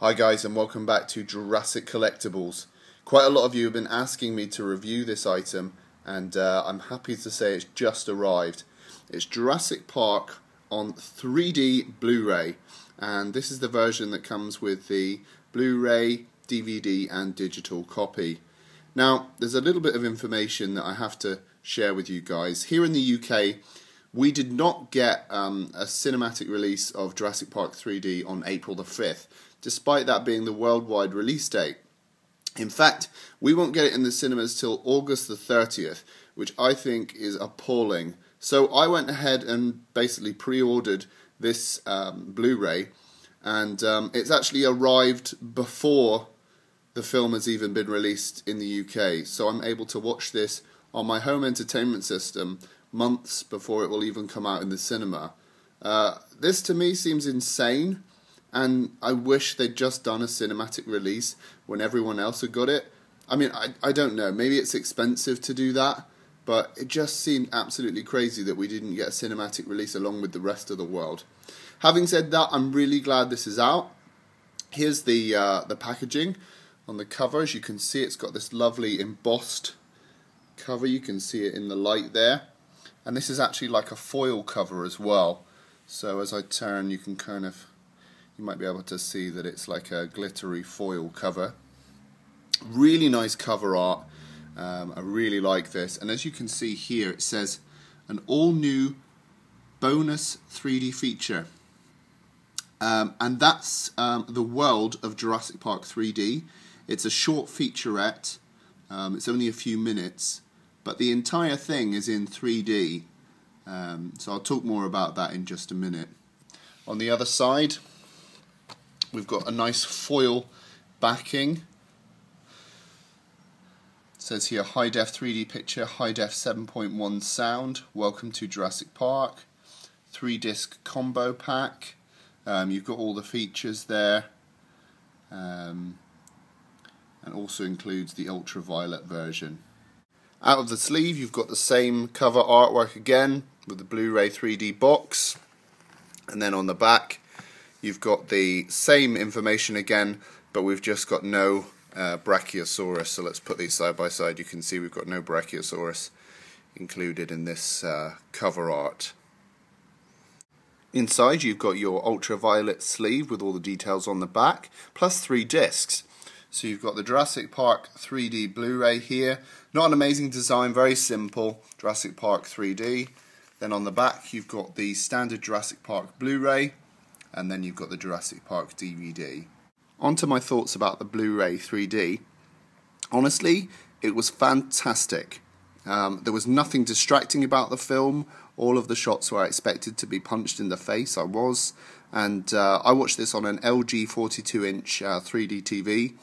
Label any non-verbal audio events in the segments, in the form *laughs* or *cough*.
Hi guys and welcome back to Jurassic Collectables. Quite a lot of you have been asking me to review this item and uh, I'm happy to say it's just arrived. It's Jurassic Park on 3D Blu-ray and this is the version that comes with the Blu-ray, DVD and digital copy. Now there's a little bit of information that I have to share with you guys. Here in the UK we did not get um, a cinematic release of Jurassic Park 3D on April the 5th, despite that being the worldwide release date. In fact, we won't get it in the cinemas till August the 30th, which I think is appalling. So I went ahead and basically pre ordered this um, Blu ray, and um, it's actually arrived before the film has even been released in the UK. So I'm able to watch this on my home entertainment system months before it will even come out in the cinema. Uh, this to me seems insane, and I wish they'd just done a cinematic release when everyone else had got it. I mean, I, I don't know, maybe it's expensive to do that, but it just seemed absolutely crazy that we didn't get a cinematic release along with the rest of the world. Having said that, I'm really glad this is out. Here's the uh, the packaging on the cover. As you can see, it's got this lovely embossed cover. You can see it in the light there and this is actually like a foil cover as well so as I turn you can kind of you might be able to see that it's like a glittery foil cover. Really nice cover art. Um, I really like this. And as you can see here it says an all new bonus 3D feature. Um, and that's um, the world of Jurassic Park 3D it's a short featurette. Um, it's only a few minutes but the entire thing is in 3D. Um, so I'll talk more about that in just a minute. On the other side, we've got a nice foil backing. It says here high def 3D picture, high def 7.1 sound. Welcome to Jurassic Park. Three disc combo pack. Um, you've got all the features there. Um, and also includes the ultraviolet version. Out of the sleeve you've got the same cover artwork again with the Blu-ray 3D box and then on the back you've got the same information again but we've just got no uh, Brachiosaurus so let's put these side by side you can see we've got no Brachiosaurus included in this uh, cover art. Inside you've got your ultraviolet sleeve with all the details on the back plus three discs so you've got the Jurassic Park 3D Blu-ray here. Not an amazing design, very simple. Jurassic Park 3D. Then on the back you've got the standard Jurassic Park Blu-ray and then you've got the Jurassic Park DVD. On to my thoughts about the Blu-ray 3D. Honestly, it was fantastic. Um, there was nothing distracting about the film. All of the shots were expected to be punched in the face. I was. And uh, I watched this on an LG 42 inch uh, 3D TV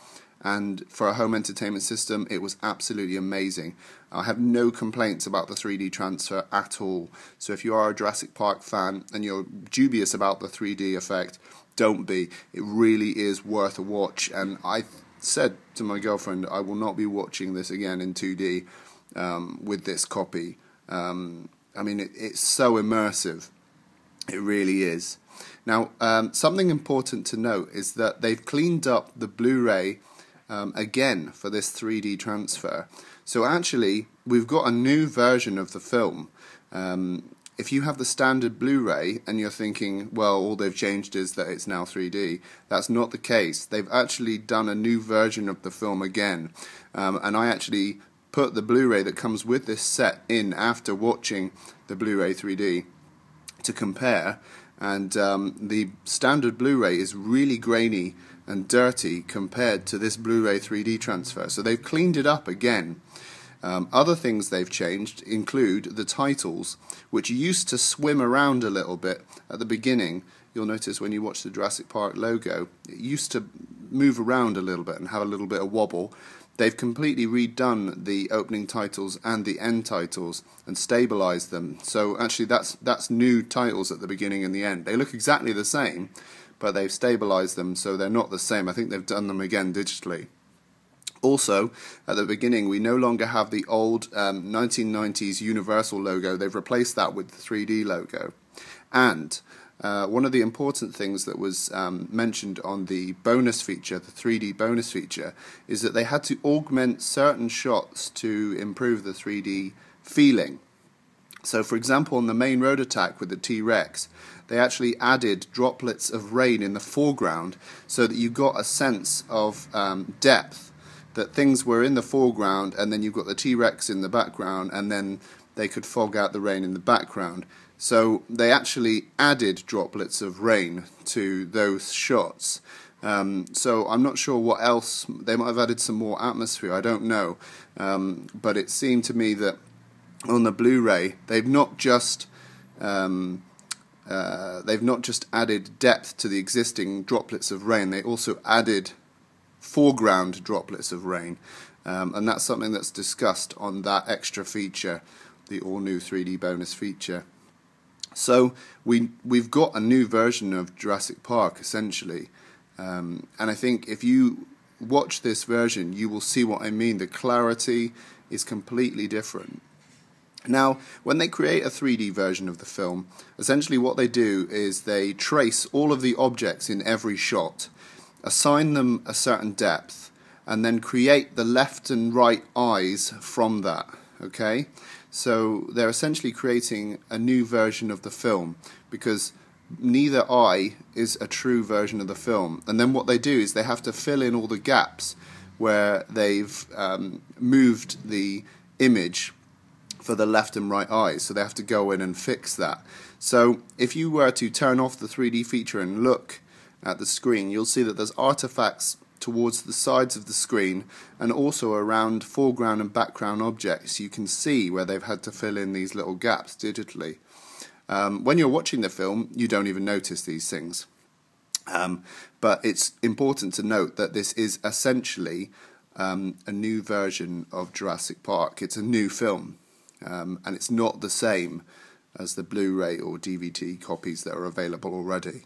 and for a home entertainment system, it was absolutely amazing. I have no complaints about the 3D transfer at all. So if you are a Jurassic Park fan and you're dubious about the 3D effect, don't be. It really is worth a watch. And I said to my girlfriend, I will not be watching this again in 2D um, with this copy. Um, I mean, it, it's so immersive. It really is. Now, um, something important to note is that they've cleaned up the Blu ray um, again for this 3D transfer. So actually, we've got a new version of the film. Um, if you have the standard Blu-ray and you're thinking, well, all they've changed is that it's now 3D, that's not the case. They've actually done a new version of the film again, um, and I actually put the Blu-ray that comes with this set in after watching the Blu-ray 3D to compare, and um, the standard Blu-ray is really grainy and dirty compared to this Blu-ray 3D transfer. So they've cleaned it up again. Um, other things they've changed include the titles, which used to swim around a little bit at the beginning. You'll notice when you watch the Jurassic Park logo, it used to move around a little bit and have a little bit of wobble. They've completely redone the opening titles and the end titles and stabilized them. So actually, that's that's new titles at the beginning and the end. They look exactly the same, but they've stabilized them so they're not the same. I think they've done them again digitally. Also, at the beginning, we no longer have the old um, 1990s Universal logo. They've replaced that with the 3D logo. And uh, one of the important things that was um, mentioned on the bonus feature, the 3D bonus feature, is that they had to augment certain shots to improve the 3D feeling. So, for example, on the main road attack with the T Rex, they actually added droplets of rain in the foreground so that you got a sense of um, depth. That things were in the foreground, and then you've got the T Rex in the background, and then they could fog out the rain in the background. So they actually added droplets of rain to those shots. Um, so I'm not sure what else they might have added some more atmosphere. I don't know, um, but it seemed to me that on the Blu-ray they've not just um, uh, they've not just added depth to the existing droplets of rain. They also added foreground droplets of rain, um, and that's something that's discussed on that extra feature, the all new 3D bonus feature. So we we've got a new version of Jurassic Park essentially, um, and I think if you watch this version, you will see what I mean. The clarity is completely different. Now, when they create a 3D version of the film, essentially what they do is they trace all of the objects in every shot, assign them a certain depth, and then create the left and right eyes from that. Okay? So they're essentially creating a new version of the film because neither eye is a true version of the film. And then what they do is they have to fill in all the gaps where they've um, moved the image for the left and right eyes. So they have to go in and fix that. So if you were to turn off the 3D feature and look at the screen, you'll see that there's artifacts towards the sides of the screen and also around foreground and background objects you can see where they've had to fill in these little gaps digitally. Um, when you're watching the film you don't even notice these things. Um, but it's important to note that this is essentially um, a new version of Jurassic Park. It's a new film um, and it's not the same as the Blu-ray or DVD copies that are available already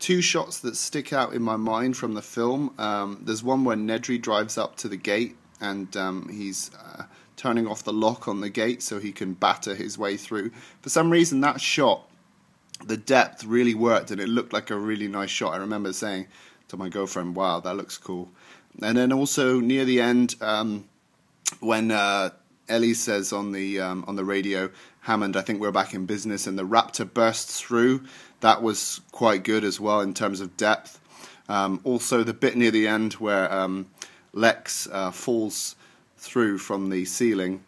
two shots that stick out in my mind from the film. Um, there's one where Nedry drives up to the gate and um, he's uh, turning off the lock on the gate so he can batter his way through. For some reason, that shot, the depth really worked and it looked like a really nice shot. I remember saying to my girlfriend, "Wow, that looks cool." And then also near the end, um, when uh, Ellie says on the um, on the radio, Hammond, I think we're back in business, and the Raptor bursts through. That was quite good as well in terms of depth. Um, also, the bit near the end where um, Lex uh, falls through from the ceiling,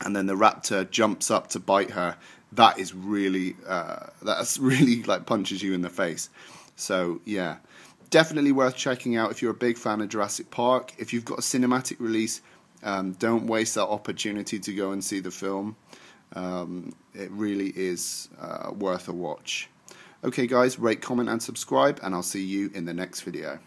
and then the Raptor jumps up to bite her. That is really uh, that's *laughs* really like punches you in the face. So yeah, definitely worth checking out if you're a big fan of Jurassic Park. If you've got a cinematic release um, don't waste that opportunity to go and see the film. Um, it really is uh, worth a watch. Okay, guys, rate, comment, and subscribe, and I'll see you in the next video.